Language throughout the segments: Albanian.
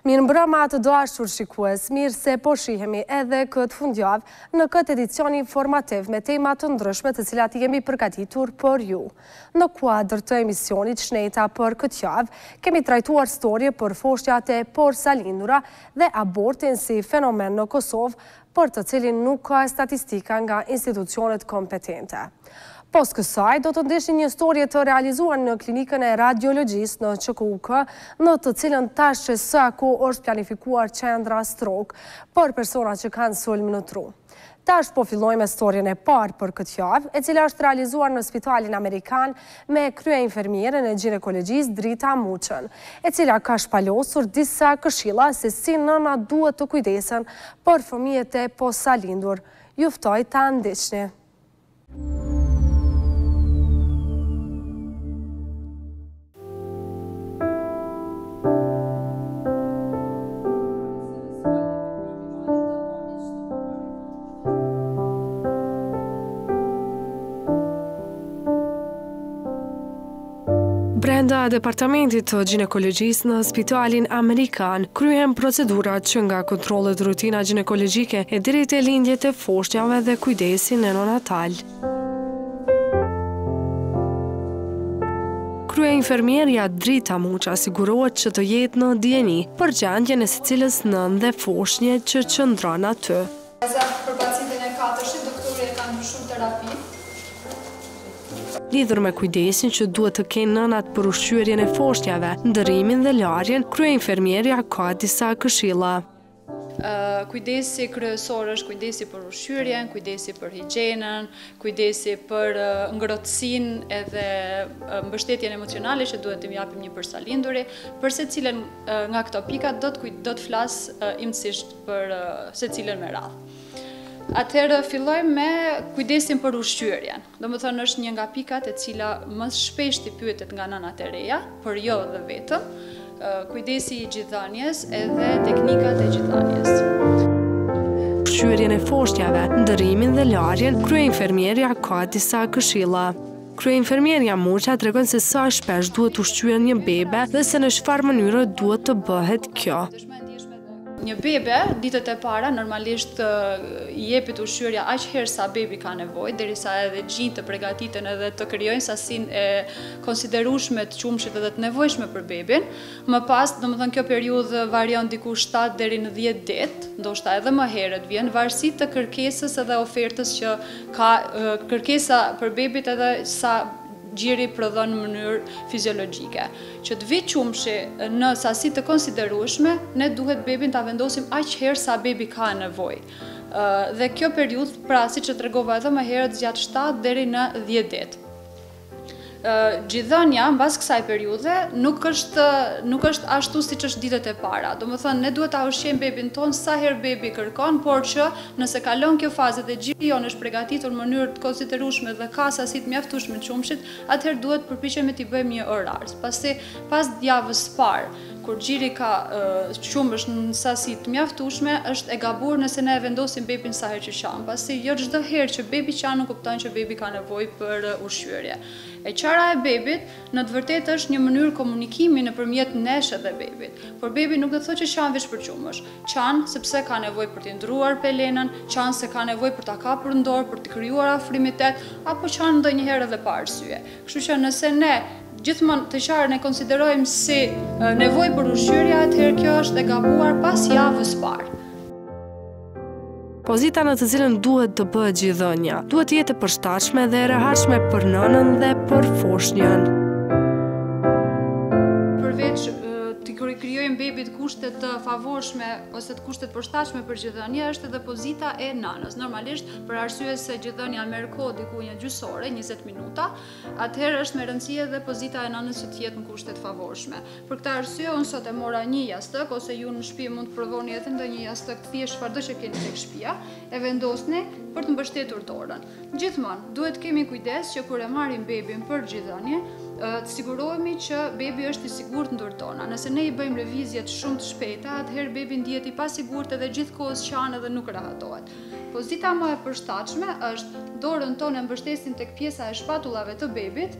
Mirëmbrëma të dashur shikues, mirë se po shihemi edhe këtë fundjavë në këtë edicion informativ me tema të ndryshme të cilat i kemi përgatitur për ju. Në kuadër të emisionit Shneta për këtë javë, kemi trajtuar storie për foshnjat e porsalindura dhe abortin si fenomen në Kosovë për të cilin nuk ka statistika nga institucionet kompetente. Pos kësaj, do të ndiqni një storie të realizuar në Klinikën e Radiologjisë në QKUK, në të cilën tash e sa kohë është planifikuar qendra strok për personat që kanë sulm në tru. Tash po fillojmë me storien e parë për këtë javë, e cila është realizuar në Spitalin Amerikan me kryeinfermieren e gjinekologjisë Drita Muqën, e cila ka shpalosur disa këshilla se si nënat duhet të kujdesen për fëmijët e posalindur. Ju ftoj ta ndiqni. Brenda Departamentit të Gjinekologjisë në Spitalin Amerikan, kryhen procedurat që nga kontrollet rutina gjinekologjike e deri te lindjet e foshnjave dhe kujdesin neonatal. Kryeinfermierja Drita Muqa sigurohet që të jetë në dijeni për gjendjen e secilës nënë dhe foshnje që qëndron aty. Baza për pacientin e katërshit, doktori e ka ndryshu terapinë. Lidhur me kujdesin që duhet të kenë nënat për ushqyerjen e foshnjave, ndërrimin dhe larjen, kryeinfermierja ka disa këshilla. Kujdesi kryesor është kujdesi për ushqyerjen, kujdesi për higjienën, kujdesi për ngrohtësinë edhe mbështetjen emocionale që duhet t'i japim një porsalinduri, për secilën nga këto pikat do të flas imtësisht për secilën me radhë. Atëherë fillojmë me kujdesin për ushqyerjen. Domethënë është një nga pikat e cila më shpeshti pyetet nga nënat e reja, por jo dhe vetëm, kujdesi i gjidhënies edhe teknikat e gjidhënies. Ushqyerjen e foshnjave, ndërrimin dhe larjen, kryeinfermierja ka disa këshilla. Kryeinfermierja Muqa tregon se sa shpesh duhet ushqyer një bebe dhe se në çfarë mënyre duhet të bëhet kjo. Një bebe, ditët e para, normalisht i jepet ushqyerja aq herë sa bebi ka nevojë, derisa edhe gjinjtë të pregatiten edhe të krijojnë sasinë e konsiderueshme të qumështit edhe të nevojshme për bebin. Më pas, domethënë kjo periudhë varion diku 7 deri në 10 ditë, ndoshta edhe më herët vjen, varësi të kërkesës edhe ofertës që ka kërkesa prej bebit edhe sa gjiri prodhon në mënyrë fiziologjike. Që të vijë qumshi në sasi të konsiderueshme, ne duhet bebin ta vendosim aq herë sa bebi ka nevojë. Dhe kjo periudhë, pra siç e tregova edhe më herët, zgjat shtatë deri në dhjetë ditë. Gjidhënia mbas kësaj periudhe nuk është nuk është ashtu siç është ditët e para. Domethënë ne duhet ta ushqejmë bebin tonë sa herë bebi kërkon, por që nëse kalon kjo fazë dhe gjiri jonë është pregatitur në mënyrë të konsiderueshme dhe ka sasi të mjaftueshme të qumshit, atëherë duhet të përpiqemi t'i bëjmë një orar, pasi pas javës së parë, kur gjiri ka qumësh në sasi të mjaftueshme, është e gabuar nëse ne e vendosim bebin sa herë që qan, pasi jo çdo herë që bebi qan nuk kupton që bebi ka nevojë për ushqyerje. E qara e bebit, në të vërtetë është një mënyrë komunikimi nëpërmjet nesh edhe bebit, por bebi nuk do të thotë që qan veç për qumësh. Qan, sepse ka nevojë për t'i ndrruar pelenën, qan se ka nevojë për ta kapur në dorë, për të krijuar afrimitet, apo qan ndonjëherë edhe pa arsye. Kështu që nëse ne gjithmonë të qarën e konsiderojmë si nevojë për ushqyerje, atëherë kjo është e gabuar pas javës parë. Pozita në të cilën duhet të bëhet gjidhënia, duhet të jetë e përshtatshme dhe e rehatshme për nënën dhe për foshnjën. Përveç t'i krijojmë bebit kushte të favorshme ose të kushte të përshtatshme për gjidhënie, është edhe pozita e nënës. Normalisht, për arsye se gjidhënia merr kohë diku një gjysore, 20 minuta, atëherë është me rëndësi edhe pozita e nënës që të jetë në kushte të favorshme. Për këtë arsye unë sot e mora një jastëk ose ju në shpi mund të provoni edhe ndonjë jastëk të thjeshtë çfarëdo që keni tek shpia e vendosni për të mbështetur dorën. Gjithmonë duhet të kemi kujdes që kur e marrim bebin për gjidhënie, të sigurohemi që bebi është i sigurt në dur tona. Nëse ne i bëjmë lëvizjet shumë të shpejta, atëherë bebi ndihet i pasigurt edhe gjithë kohës qan edhe nuk rahatohet. Pozita më e përshtatshme është, dorën tonë e mbështesim tek pjesa e shpatullave të bebit,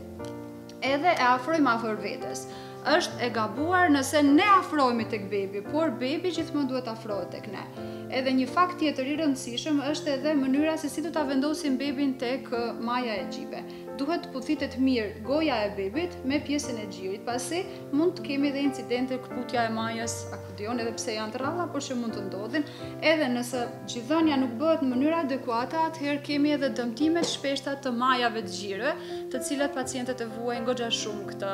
edhe e afrojmë afër vetes. Është e gabuar nëse ne afrohemi tek bebi, por bebi gjithmonë duhet të afrohet tek ne. Edhe një fakt tjetër i rëndësishëm është edhe mënyra se si do ta vendosim bebin tek maja e gjive. Duhet të puthitet mirë goja e bebit me pjesën e gjirit, pasi mund të kemi edhe incidente këputja e majës, akcidion edhe pse janë të rralla, por që mund të ndodhin. Edhe nëse gjidhënia nuk bëhet në mënyrë adekuate, atëherë kemi edhe dëmtime të shpeshta të majave të gjirëve, të cilat pacientet e vuajnë goxha shumë këtë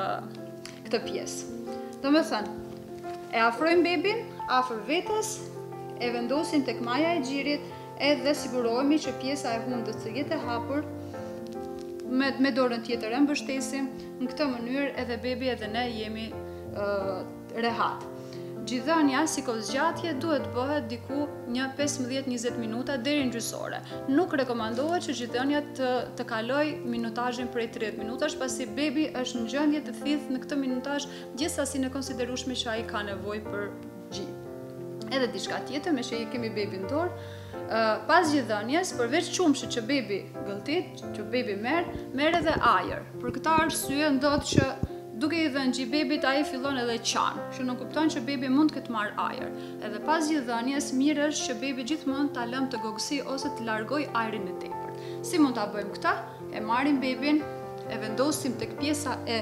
këtë pjesë. Domethënë, e afrojmë bebin, afër vetes, e vendosim tek maja e gjirit, edhe sigurohemi që pjesa e hundës të jetë e hapur, me, me dorën tjetër e mbështesim, në këtë mënyrë edhe bebi edhe ne jemi uh, rehat. Gjidhënia si kohëzgjatje duhet të bëhet diku një pesëmbëdhjetë njëzet minuta deri në gjysë ore. Nuk rekomandohet që gjidhënia të të kalojë minutazhin prej tridhjetë minutash, pasi bebi është në gjendje të thithë në këtë minutazh gjithë sasinë e konsiderueshme që ai ka nevojë për gji. Edhe diçka tjetër, meqë e kemi bebin në dorë, Pas gjidhënies, përveç qumështit që bebi gëlltit, që bebi merr, merr edhe ajër. Për këtë arsye ndodh që duke i dhënë gji bebit ai fillon edhe qan, kjo nënkupton që bebi mund të ketë marrë ajër. Edhe pas gjidhënies, mirë është që bebi gjithmonë ta lëmë të gogësijë ose të largojë ajrin e tepërt. Si mund ta bëjmë këtë? E marrim bebin, e vendosim tek pjesa e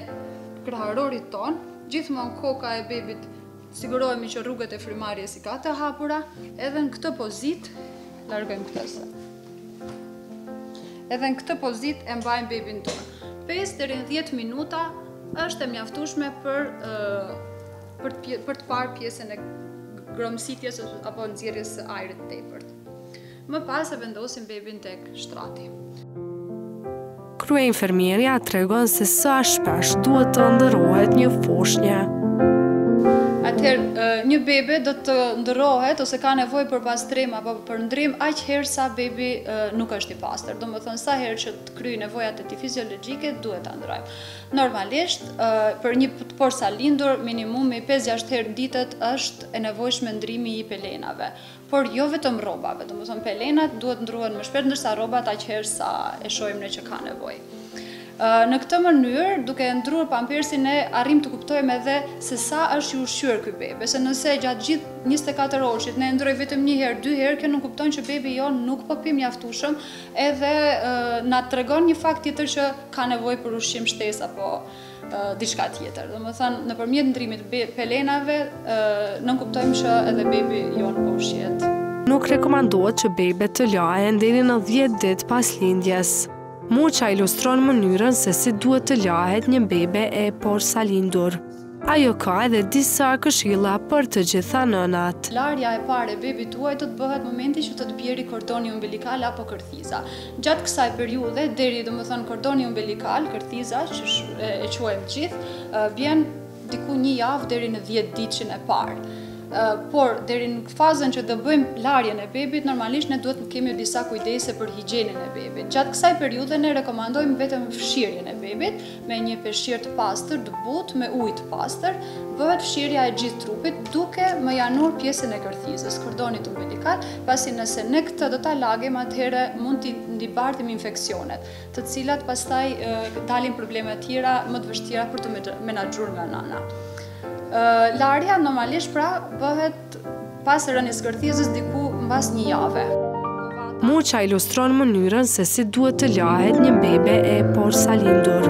kraharorit tonë, gjithmonë koka e bebit Sigurohemi që rrugët e frymëmarrjes i ka të hapura, edhe në këtë pozitë largojmë këto. Edhe në këtë pozitë e mbajmë bebin tonë. 5 deri në 10 minuta është e mjaftueshme për për të për të parë pjesën e gromësitjes apo nxjerrjes së ajrit të tepërt. Më pas e vendosim bebin tek shtrati. Kryeinfermierja tregon se sa shpesh duhet të ndërrohet një foshnje. Atëherë, një bebe do të ndërrohet ose ka nevojë për pastrim apo për ndrim aq herë sa bebi nuk është i pastër. Domethënë, sa herë që të kryejë nevojat e tij fiziologjike, duhet ta ndërrojmë. Normalisht, për një të porsalindur, minimumi 5-6 herë në ditë është e nevojshme ndrimi i pelenave. Por jo vetëm rrobave, domethënë pelenat duhet të ndrrohen më shpesh ndërsa rrobat aq herë sa e shohim ne që ka nevojë. Në këtë mënyrë, duke e ndrruar pampersin ne arrijmë të kuptojmë edhe se sa është i ushqyer ky bebe, se nëse gjatë gjithë njëzet e katër orëshit ne e ndrrojmë vetëm një herë, dy herë, kjo nënkupton që bebi jonë nuk po pi mjaftueshëm, edhe na tregon një fakt tjetër që ka nevojë për ushqim shtesë apo diçka tjetër. Domethënë, nëpërmjet ndrimit të pelenave, nënkuptojmë që edhe bebi jonë po ushqehet. Nuk rekomandohet që bebet të lahen deri në 10 ditë pas lindjes. Muça ilustron mënyrën se si duhet të lahet një bebe e porsalindur. Ajo ka edhe disa këshilla për të gjitha nënat. Larja e parë e bebit tuaj do të bëhet momenti që do të bjeri kordoni umbilikal apo kërthiza. Gjatë kësaj periudhe, deri domethënë kordoni umbilikal, kërthiza që e quajmë të gjithë, bien diku një javë deri në 10 ditëshin e parë por deri në fazën që do bëjmë larjen e bebit, normalisht ne duhet të kemi disa kujdese për higjienën e bebit. Gjatë kësaj periudhe ne rekomandojmë vetëm fshirjen e bebit, Me një peshqir të pastër të butë me ujë të pastër, bëhet fshirja e gjithë trupit duke mënjanuar pjesën e kërthizës, kordonit umbilical, pasi nëse ne këtë do ta lagim atëherë mund t'i mbartim infeksionet, të cilat pastaj dalin probleme të tjera më të vështira për t'u menaxhuar nga nëna. Larja normalisht pra bëhet pas rënies së kërthizës diku mbas një jave. Muça ilustron mënyrën se si duhet të lahet një bebe e porsalindur.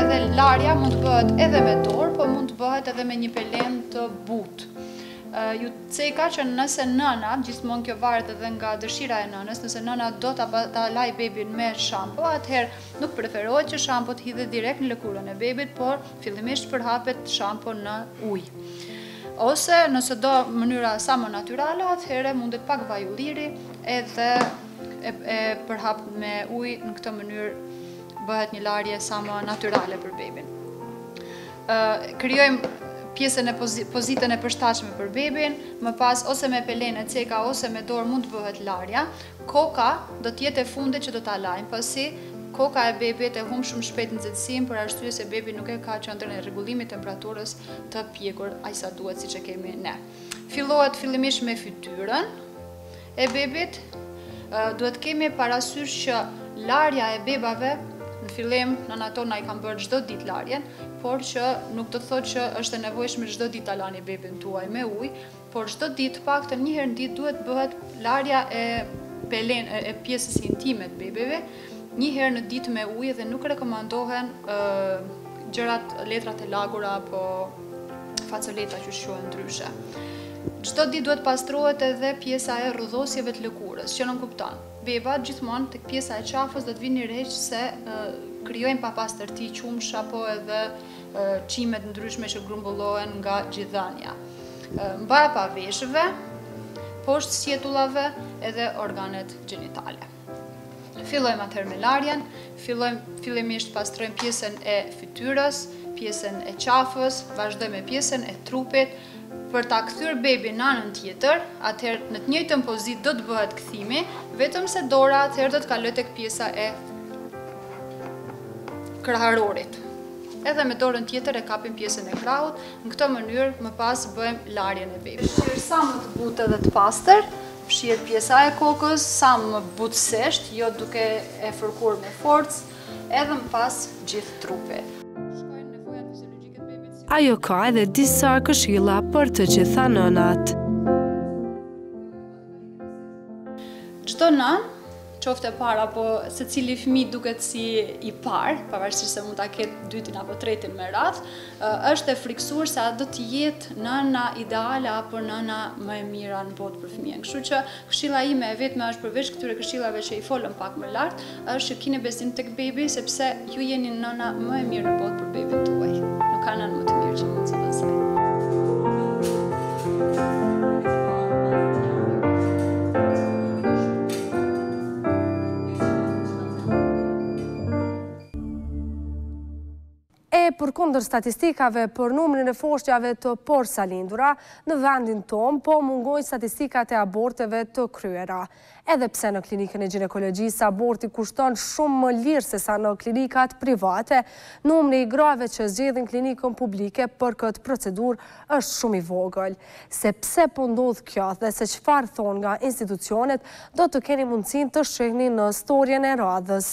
Edhe larja mund të bëhet edhe me dorë, po mund të bëhet edhe me një pelenë të butë. Ju ceka që nëse nëna, gjithmonë kjo varet edhe nga dëshira e nënës, nëse nëna do ta lajë bebin me shampo, atëherë nuk preferohet që shampo të hidhet direkt në lëkurën e bebit, por Fillimisht përhapet shampo në ujë. Ose nëse do mënyra sa më natyrale, atëherë mundet pak vaj ulliri edhe e përhap me ujë në këtë mënyrë bëhet një larje sa më natyrale për bebin. Krijojmë pjesën e pozitën e përshtatshme për bebin, më pas ose me pelenë e ceka ose me dorë mund të bëhet larja, Koka do të jetë e fundit që do ta lajmë, pasi koka e bebit e humb shumë shpejt nxehtësinë për arsye se bebi nuk e ka qendrën e rregullimit të temperaturës të pjekur aq sa duhet siç e kemi ne. Fillohet fillimisht me fytyrën e bebit. Duhet të kemi parasysh që larja e bebave në fillim nënat tona i kanë bërë çdo ditë larjen, por që nuk do të thotë që është e nevojshme çdo ditë ta lani bebin tuaj me ujë, Por çdo ditë, të paktën një herë në ditë duhet të bëhet larja e pelenë e pjesës intime të bebeve, një herë në ditë me ujë dhe nuk rekomandohen gjërat letrat e lagura apo facoleta që quhen ndryshe. Çdo ditë duhet të pastrohet edhe pjesa e rrudhosjeve të lëkurës, që nënkupton beba gjithmonë tek pjesa e qafës do të vini re që se krijojnë papastërti qumësh apo edhe qime të ndryshme që grumbullohen nga gjidhënia, mbrapa veshëve, poshtë sjetullave edhe organet gjenitale. Fillojmë atëherë me larjen, fillojmë fillimisht pastrojmë pjesën e fytyrës, pjesën e qafës, vazhdojmë me pjesën e trupit, për ta kthyer bebin në anën tjetër, atëherë në të njëjtën pozitë do të bëhet kthimi, vetëm se dora atëherë do të kalojë tek pjesa e kraharorit. Edhe me dorën tjetër e kapim pjesën e krahut, në këtë mënyrë më pas bëjmë larjen e bebit. Peshqir sa më të butë dhe të pastër, fshihet pjesa e kokës sa më butësisht, jo duke e fërkuar me forcë, edhe më pas gjithë trupi. Ajo ka edhe disa këshilla për të gjitha nënat. Çdo nënë, qoftë e parë apo secili fëmijë duket si i parë, pavarësisht se mund ta ketë dytin apo tretin me radhë, është e frikësuar se a do të jetë nëna ideale apo nëna më e mira në botë për fëmijën. Kështu që këshilla ime e vetme është përveç këtyre këshillave që i folëm pak më lart, është që keni besim tek bebi sepse ju jeni nëna më e mirë në botë për bebin tuaj. Nuk ka nënë më të mirë që mund të dhëzoj. E përkundër statistikave për numrin e foshnjave të porsalindura, në vendin tonë po mungojnë statistikat e aborteve të kryera. Edhe pse në Klinikën e Gjinekologjisë aborti kushton shumë më lirë sesa në klinikat private, numri i grave që zgjedhin klinikën publike për këtë procedurë është shumë i vogël. Se pse po ndodh kjo dhe se çfarë thonë nga institucionet, do të keni mundësinë të shihni në storien e radhës.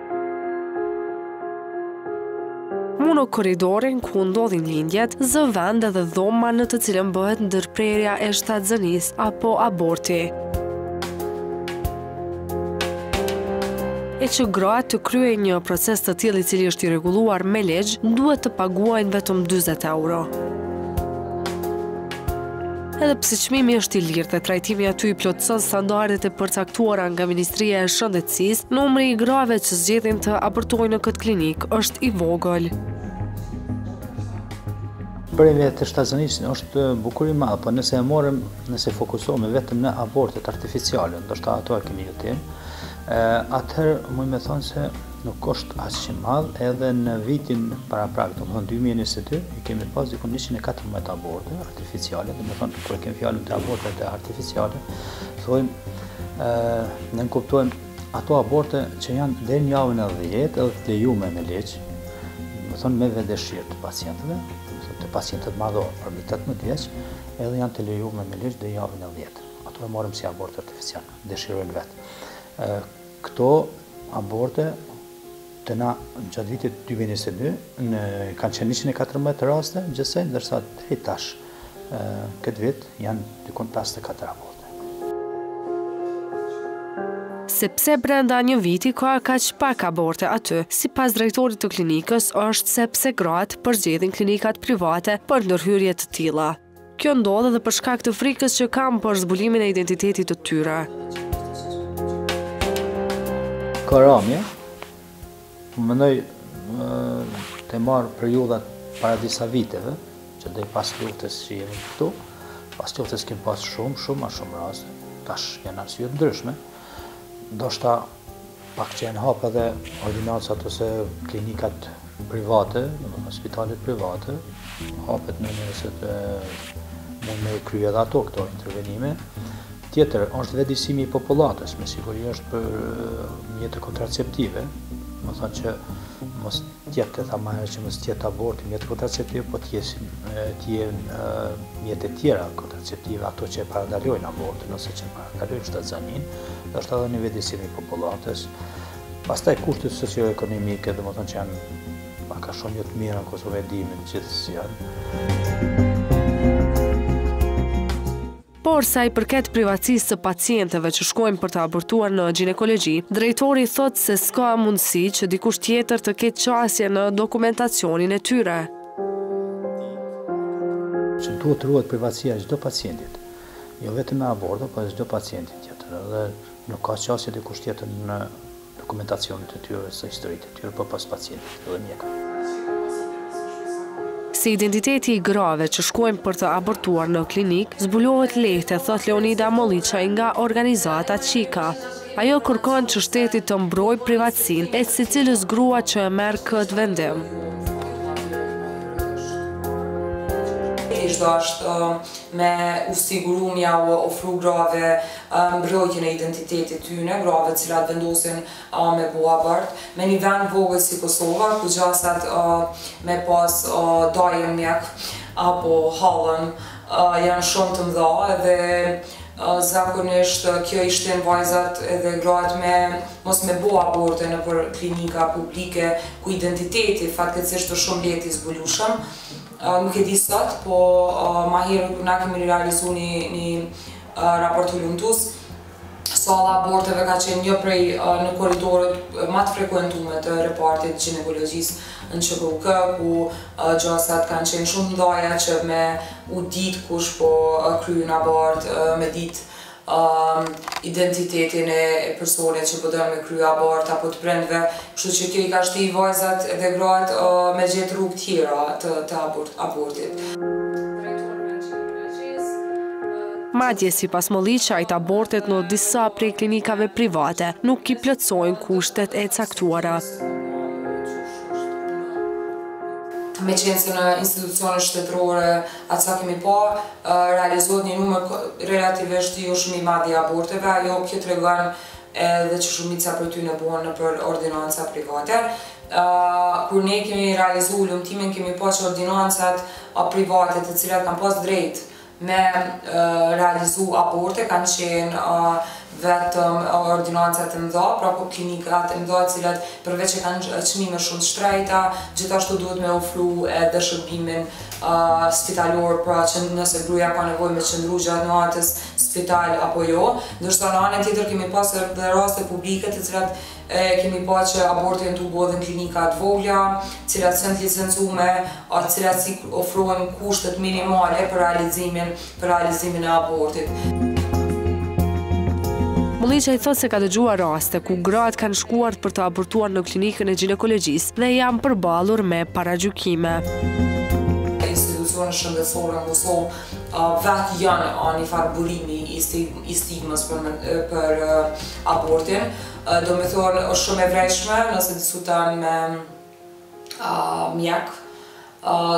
Mu në korridorin ku ndodhin lindjet, zë vend edhe dhoma në të cilën bëhet ndërprerja e shtatzënisë apo aborti. E që gratë të kryejnë një proces të tillë i cili është i rregulluar me ligj, duhet të paguajnë vetëm 20 euro. Edhe pse çmimi është i lirë dhe trajtimi aty i plotëson standardet e përcaktuara nga Ministria e Shëndetësisë, numri i grave që zgjedhin të abortojnë në këtë klinikë është i vogël. Prerjeve të shtatzanisë është bukur i madh, por nëse e marrim, nëse fokusohemi vetëm në abortet artificiale, ndoshta ato e kemi jetim, atëherë mund të them se nuk është aq i madh edhe në vitin paraprak, domethënë 2022, i kemi pas diku 114 aborte artificiale, domethënë kur e kemi fjalën te abortet artificiale, thom ë nënkuptojmë ato aborte që janë deri në javën e 10 edhe të lejuara me ligj, domethënë me vetëdëshirë të pacienteve, domethënë te pacientet madhore përmbi 18 vjeç, edhe janë të lejuara me ligj deri në javën e 10. Ato e marrim si aborte artificiale, dëshirojnë vetë. ë Këto aborte te na gjatë vitit dy mijë e njëzet e dy kanë qenë njëqind e katërmbëdhjetë raste gjithsej ndërsa deri tash këtë vit janë dikun pesëdhjetë e katër aborte. Se pse brenda një viti ka kaq pak aborte aty, sipas drejtorit të klinikës është sepse gratë përzgjedhin klinikat private për ndërhyrje të tilla. Kjo ndodh edhe për shkak të frikës që kanë për zbulimin e identitetit të tyre. Krahasim me, mendoj, të marr periudhat para disa viteve, që edhe pas luftës që jemi këtu, pas luftës kemi pas shumë, shumë, ma shumë raste, tash janë arsyet e ndryshme, ndoshta Pak që janë hapë edhe ordinancat ose klinikat private, domethënë spitalet private, hapet mundësia që mund me kry edhe ato këto intervenime. Tjetër, është vetëdijesimi i popullatës, me siguri është për mjete kontraceptive, domethënë që mos Të jetë, ta thamë, që mos të jetë aborti mjet kontraceptiv po të jenë, të jenë mjete tjera kontraceptive ato që e parandalojnë abortin ose që e parandalojnë shtatzaninë ndoshta edhe një vetëdijesim i popullatës pastaj kushtet socio-ekonomike domethënë që janë pak a shumë jo të mira në Kosovë e dimë të gjithë si janë Por sa i përket privatësisë së pacienteve që shkojnë për të abortuar në gjinekologji, drejtori thotë se s'ka mundësi që dikush tjetër të ketë qasje në dokumentacionin e tyre. Se duhet të ruhet privatësia e çdo pacientit, jo vetëm me abortu, por çdo pacientit tjetër, edhe nuk ka qasje dikush tjetër në dokumentacionin e tyre ose historitë e tyre përpos pacientit dhe mjekëve. Se identiteti i grave që shkojnë për të abortuar në klinikë zbulohet lehtë, e thotë Leonida Molliqaj nga organizata Qika. Ajo kërkon që shteti të mbrojë privatësinë e secilës grua që e merr këtë vendim. Thjesht është me u siguru, mja u ofru grave mbrojtjen e identitetit të tyne, grave të cilat vendosin me bo abort, në ni vend të vogël si Kosova, ku gjasat me pas dajën mjek apo hallën janë shumë të mëdha edhe zakonisht kjo i shtin vajzat edhe gratë me mos me bo aborte nëpër klinika publike ku identiteti fatkeqësisht është shumë lehtë i zbulushëm, nuk e di sot, po ma herët kur na kemi realizu ni Raport hulumtues, Salla e aborteve ka qenë një prej në korridoret ma të frekuentume të repartit të gjinekologjisë në QKUK, ku gjasat kanë qenë shumë të mdhaja që me u ditë kush po kryen abort, me ditë identitetin e personit që po donë me kry abort apo të prindve, Kështu që kjo i ka shti vajzat dhe gratë me gjetë rrugë tjera të abortit. Madje, sipas Molliqajt, abortet në disa prej klinikave private nuk i plotësojnë kushtet e caktuara. Meqenëse në institucionet shtetërore atë sa kemi pa, realizohet një numër relativisht jo shumë i madh i aborteve, ajo kjo tregon edhe që shumica prej tyne bëhen nëpër ordinanca private. Kur ne kemi realizu hulumtimin kemi pa që ordinancat private të cilat kanë pas të drejtë me realizu aborte kanë qenë vetëm ordinancat e mëdha, pra po klinikat e mëdha të cilat përveç që kanë çmime shumë të shtrejta, gjithashtu duhet me ofru edhe shërbimin spitalor, pra që nëse gruaja ka nevojë me qëndru gjatë natës, spital apo jo, ndërsa në anën tjetër kemi pas edhe raste publike të cilat e kemi pa që abortet janë tu bo edhe në klinika të vogla, të cilat s'janë të licencume, e të cilat s'i ofrojnë kushtet minimale për realizimin, për realizimin e abortit. Molliqaj thotë se ka dëgjuar raste ku gratë kanë shkuar për të abortuar në klinikën e gjinekologjisë dhe janë përballur me paragjykime. Institucionet shëndetësore në Kosovë Vetë janë një farë burimi i stigmës për abortin. Domethënë, është shumë e vërejtshme nëse diskuton me mjek.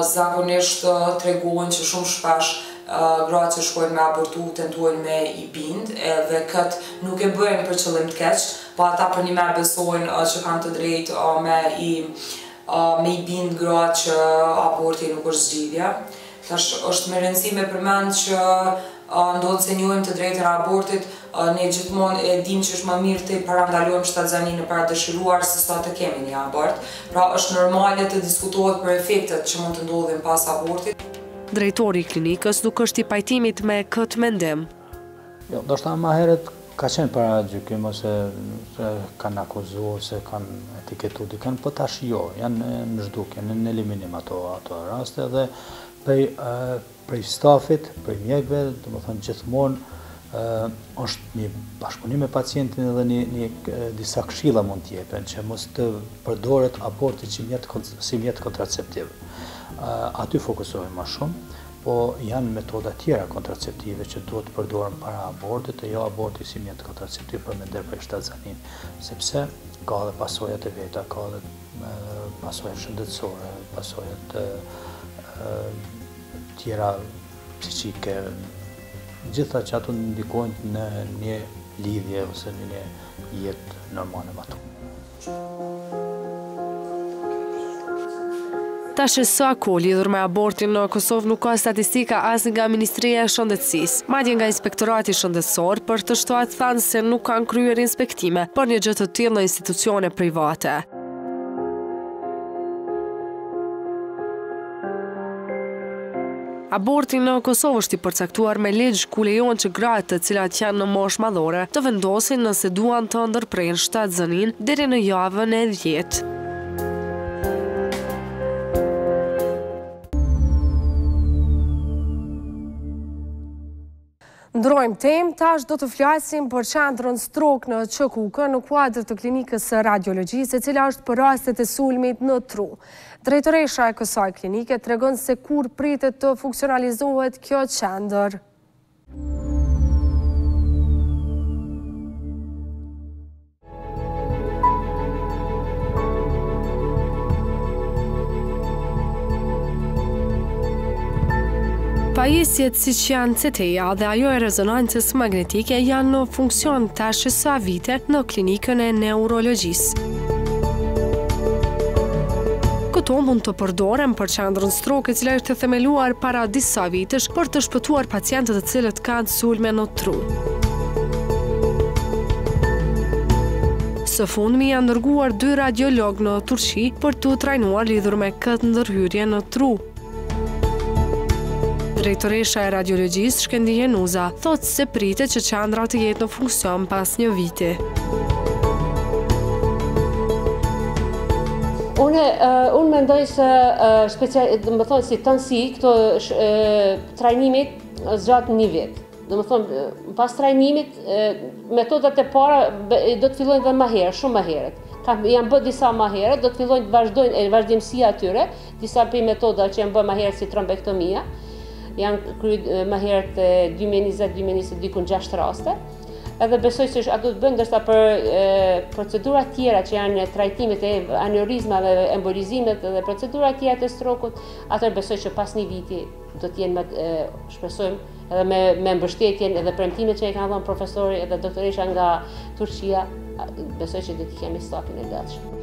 Zakonisht tregojnë që shumë shpesh gratë që shkojnë me abortu tentojnë me i bind edhe këtë nuk e bëjnë për qëllim të keq, po ata përnime besojnë që kanë të drejtë me i bind gratë që aborti nuk është zgjidhja. Tash është me rëndësi me përmend që ndonëse njohim të drejtën e abortit, ne gjithmonë e dimë që është më mirë të parandalojmë shtatzëninë e padëshiruar sesa të kemi një abort. Pra është normale të diskutohet për efektet që mund të ndodhin pas abortit. Drejtori i klinikës nuk është i pajtimit me këtë mendim. Jo, ndoshta ma heret ka qenë paragjykim ose kanë akuzu, ose kanë etiketu dikën, po tash jo, janë në zhdukje, në eliminim ato, ato raste dhe prej, prej stafit, prej mjekve, domethënë gjithmonë, është një bashkëpunim me pacientin edhe një, një disa këshilla mund t'jepen, që mos të përdoret aborti si mjet, si mjet kontraceptiv. Aty fokusohen ma shumë, Po janë metoda tjera kontraceptive që duhet të përdoren para abortit e jo aborti si mjet kontraceptiv për me ndërpre shtatzanin, sepse ka edhe pasojat e veta, ka edhe pasojat shëndetësore, pasojat tjera psikike, gjitha që ato ndikojnë në një lidhje ose në një jetë normale ma Tash sa kohë lidhur me abortin në Kosovë nuk ka statistika as nga Ministria e Shëndetësisë, madje as nga Inspektorati Shëndetësor, për T7 thanë se nuk kanë kryer inspektime për një gjë të tillë në institucione private. Aborti në Kosovë është i përcaktuar me ligj ku lejon që gratë të cilat janë në moshë madhore të vendosin nëse duan të ndërprejnë shtatzëninë deri në javën e dhjetë. Ndrojmë temë, tash do të flasim për qendrën strok në QKUK në kuadër të klinikës së radiologjisë, e cila është për rastet e sulmit në tru. Drejtoresha e kësaj klinike tregon se kur pritet të funksionalizohet kjo qendër. Pajisjet siç janë CT-ja dhe ajo e rezonancës magnetike janë në funksion tash sa vite në klinikën e neurologjisë. Këto mund të përdoren për qendrën stroke e cila është themeluar para disa vitesh për të shpëtuar pacientët të cilët kanë sulme në tru. Së fundmi janë dërguar dy radiologë në Turqi për t'u trajnuar lidhur me këtë ndërhyrje në tru. Drejtoresha e radiologjisë Shkendije Nuza thotë se pritet që qendra të jetë në funksion pas një viti. Unë unë mendoj se special, domethënë si tansi këto trajnimit zgjat një vit. Domethënë, pas trajnimit, metodat e para do të fillojnë dhe më herë, shumë më herët. Ka janë bërë disa më herët, do të fillojnë të vazhdojnë e vazhdimësia e tyre, disa prej metoda që janë bërë më herët si trombektomia, janë kry më herët 2020-2022 dikun 6 raste. Edhe besoj se ato do të bëjnë ndërsa për e, procedurat tjera që janë trajtimet e aneurizmave, embolizimet dhe procedurat tjera të strokut, ato besoj që pas një viti do të jenë me shpresojmë edhe me me mbështetjen edhe premtimet që i kanë dhënë profesori edhe doktoresha nga Turqia besoj që do të kemi stafin e gatshëm.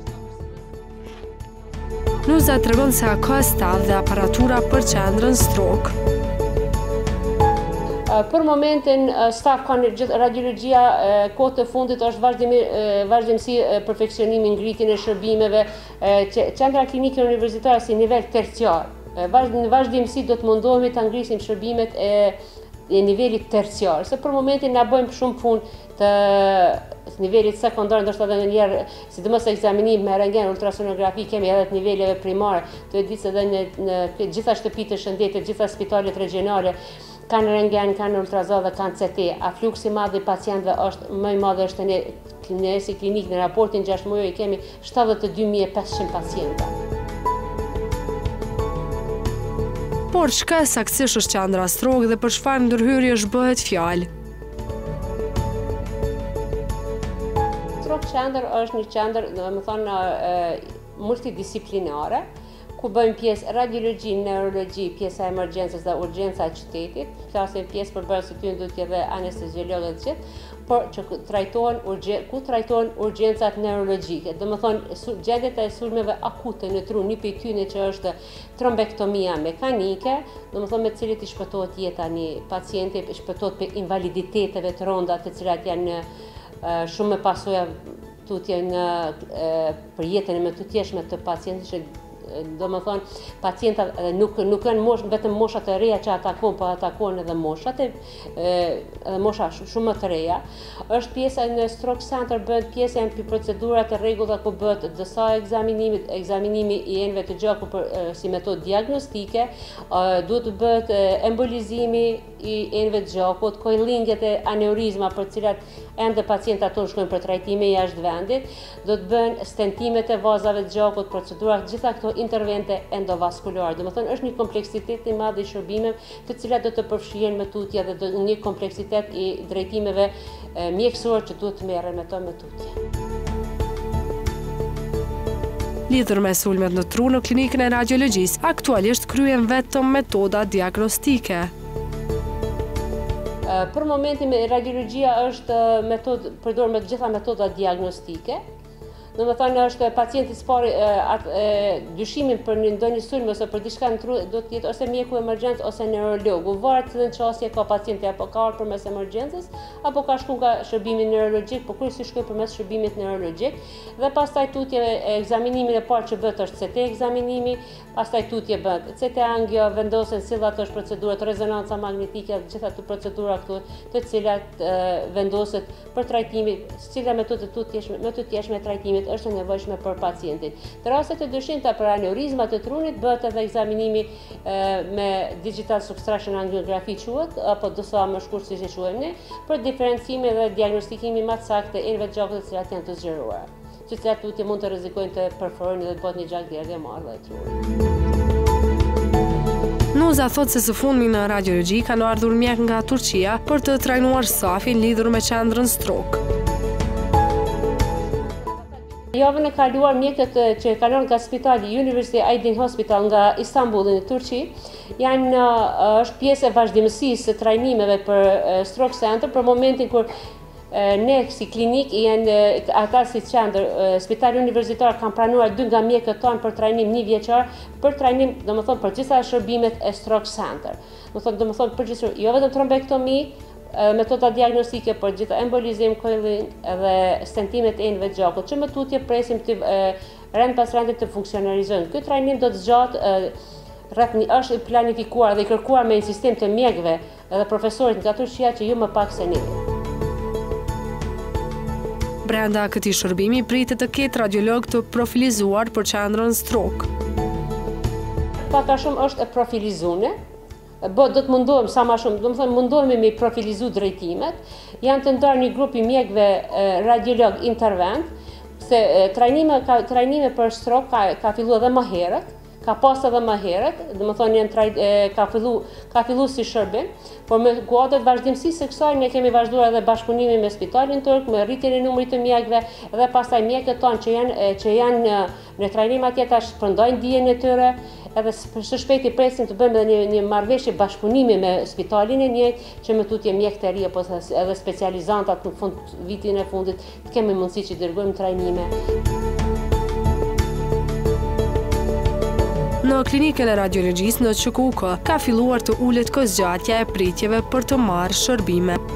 Nuza tregon se a ka staf dhe aparatura për qendrën strok. Për momentin, staf ka në gjithë radiologia, kohët e fundit është vazhdimësi perfeksionimi, ngritjen e shërbimeve, qendra klinike universitare si nivel terciar. Në vazhdimësi do të mundohemi t'i ngrisim shërbimet e nivelit terciar, se për momentin na bëjmë shumë punë të nivelit sekondar, ndoshta edhe në njerë, sidomos ekzaminim me rengen, ultrasonografi, kemi edhe të niveleve primare, ti e di që se dhe në gjitha shtëpitë e shëndetit, gjitha spitalet regionale, Kanë rengen, kanë ultrazë dhe kanë CT. A fluksi i madh i pacientëve është më i madh është te ne si klinikë në raportin gjashtëmujor i kemi shtatëdhjetë e dy mijë e pesëqind pacienta. Por çka saktësisht është qendra Stroke dhe për çfarë ndërhyrjesh bëhet fjalë? Stroke Center është një qendër, domethënë multidisiplinare, ku bëjnë pjesë radiologji, neurologji, pjesa e emergjencës dhe urgjenca e qytetit, flasim pjesë përbërëse e tyre duhet të jetë dhe anesteziologët të gjithë, por që trajtohen ku trajtohen urgjencat neurologjike. Domethënë gjendjet e sulmeve akute në tru, një prej tyre që është trombektomia mekanike, domethënë me të cilën i shpëtohet jeta një pacienti, i shpëtohet prej invaliditeteve të rënda të cilat janë shumë me pasoja tutje në për jetën e mëtutjeshme të pacientit që domethënë pacientat edhe nuk, nuk janë mosh, vetëm moshat e reja që atakon, po atakon edhe moshat e, edhe mosha shumë më të reja. është pjesa në stroke center bëhet pjesa e procedurave të rregullta ku bëhet DSA ekzaminimi, ekzaminimi i enëve të gjakut për, si metodë diagnostike, duhet të bëhet embolizimi, i enëve të gjakut, kojlingjet e aneurizmave për të cilat ende pacientat tanë shkojnë për trajtime jashtë vendit, do të bëhen stentimet e vazave të gjakut, procedurat, gjitha këto intervente endovaskulare. Domethënë, është një kompleksitet i madh i shërbimeve të cilat do të përfshihen më tutje dhe një kompleksitet i drejtimeve mjekësore që duhet të merren me të më Lidhur me sulmet në tru në Klinikën e Radiologjisë, aktualisht kryhen vetëm metoda diagnostike. Për momentin radiologjia është metodë, përdorim të gjitha metodat diagnostike. Domethënë është pacienti së pari dyshimin për një ndonjë sulm ose për diçka në tru, do të jetë ose mjeku i emergjencës ose neurologu. Varet se ku qasje ka pacienti apo ka ardhë përmes emergjencës, apo ka shku nga shërbimi neurologjik, po kryesisht shkojnë përmes shërbimit neurologjik, dhe pastaj tutje ekzaminimi i parë që bëhet është CT ekzaminimi, pastaj tutje bëhet CT angio, vendosen cilat është procedurat, rezonanca magnetike, gjitha ato procedura këtu, të cilat vendoset për trajtimin, cila metodë e mëtutjeshme, mëtutjeshme e trajtimit është e nevojshme për pacientin. Te rastet e dyshimta për aneurizma të trurit bëhet edhe ekzaminimi me Digital Subtraction Angiography quhet, apo DSA më shkurt siç e quajmë ne, për diferencimi dhe diagnostikimi ma të saktë të enëve të gjakut të cilat janë të zgjeruara, të cilat tutje mund të rrezikojnë të perforojnë dhe të bëhet një gjakderdhje në tru. Noza thotë se së fundmi në radiologji kanë ardhur mjekë nga Turqia për të trajnuar stafin lidhur me qendrën stroke. Javën e kaluar mjekët që kanë ardhur nga spitali University Aydin Hospital nga Istanbuli në Turqi janë është pjesë e vazhdimësisë së trajnimeve për Stroke Center për momentin kur ne si klinikë janë ata si qendër spitali universitar kanë pranuar dy nga mjekët tonë për trajnim njëvjeçar për trajnim domethënë për gjitha shërbimet e Stroke Center. Domethënë domethënë përgjithësisht jo vetëm trombektomi, Metoda diagnostike por gjitha embolizim coiling dhe stentimet e enëve të gjakut, që më tutje presim të rend pas rendit të funksionalizojnë. Ky trajnim do të zgjasë rreth një është planifikuar dhe i kërkuar me insistim të mjekëve dhe profesorit nga Turqia që jo më pak se një. Brenda këtij shërbimi pritet të ketë radiologë të profilizuar për qendrën strok. Pak a shumë është e profilizune, Po, do të mundohem sa ma shumë, domethënë mundohemi me i profilizu drejtimet, janë të ndarë një grup i mjekëve radiologë intervent, se trajnime, ka, trajnime për strok ka, ka fillu edhe më herët, ka pas edhe më herët, domethënë janë traj, e, ka, fillu, ka fillu si shërbim, por në kuadër të vazhdimësisë së kësaj ne kemi vazhduar edhe bashkëpunimin me spitalin turk, me rritjen e numrit të mjekëve dhe pastaj mjekët tanë që janë, që janë Në trajnim atje ta shpërndajnë dijen e tyre edhe së shpejti presim të bëjmë edhe një marrëveshje bashkëpunimi me spitalin e njëjtë që më tutje mjekët e rinj apo edhe specializantët në fund vitin e fundit të kemi mundësi që i dërgojmë trajnime. Në klinikën e radiologjisë në QKUK ka filluar të ulet kohëzgjatja e pritjeve për të marrë shërbime.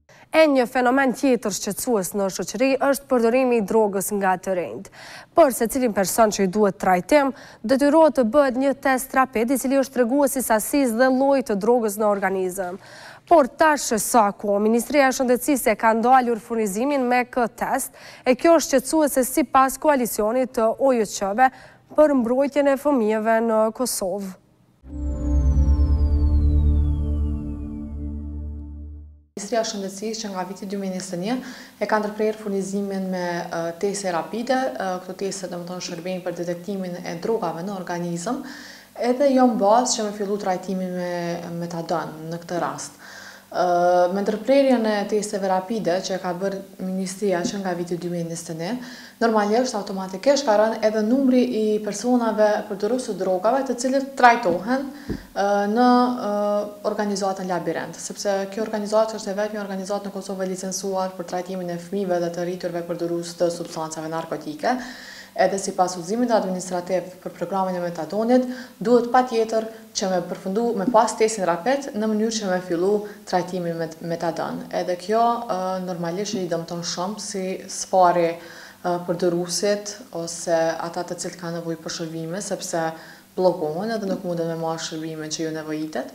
E një fenomen tjetër shqetësues në shoqëri është përdorimi i drogës nga të rinjtë. Për secilin person që i duhet trajtim, detyrohet të bëhet një test rapid i cili është tregues i sasisë dhe llojit të drogës në organizëm. Por tash sa kohë Ministria e Shëndetësisë e ka ndalur furnizimin me këtë test, e kjo është shqetësuese sipas Koalicionit të OJQ-ve për mbrojtjen e fëmijëve në Kosovë. Ministria e Shëndetësisë që nga viti 2021 e ka ndërprerë furnizimin me teste rapide, këto teste domethonë shërbejnë për detektimin e drogave në organizëm, edhe janë bazë që me fillu trajtimin me metadon në këtë rast. Me ndërprerjen e testeve rapide që e ka bërë ministria që nga viti dy mijë e njëzet e një, normalisht automatikisht ka rënë edhe numri i personave përdorues të drogave të cilët trajtohen në organizatën Labirint, sepse kjo organizatë që është e vetmja organizatë në Kosovë e licensuar për trajtimin e fëmijëve dhe të rriturve përdorues të substancave narkotike. Edhe sipas udhëzimit administrativ për programin e metadonit, duhet patjetër që me përfundu me pas testin rapid në mënyrë që me fillu trajtimin me metadon. Edhe kjo normalisht i dëmton shumë si s'pari përdoruesit ose ata të cilët kanë nevojë për shërbime sepse bllokohen edhe nuk mundet me marrë shërbimin që ju nevojitet.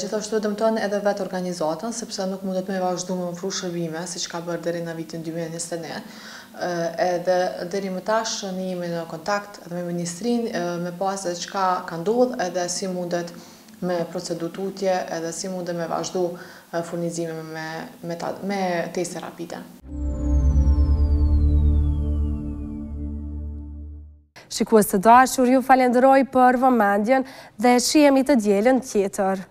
Gjithashtu e dëmton edhe vetë organizatën sepse nuk mundet me vazhdu me ofru shërbime siç ka bërë deri në vitin dy mijë e njëzet e një. Edhe deri më tash ne jemi në kontakt edhe me ministrinë me pa se çka ka ndodhë edhe si mundet me procedu tutje edhe si mundet me vazhdu furnizimi me me teste rapide. Shikues të dashur, ju falenderoj për vëmendjen dhe shihemi të dielën tjetër.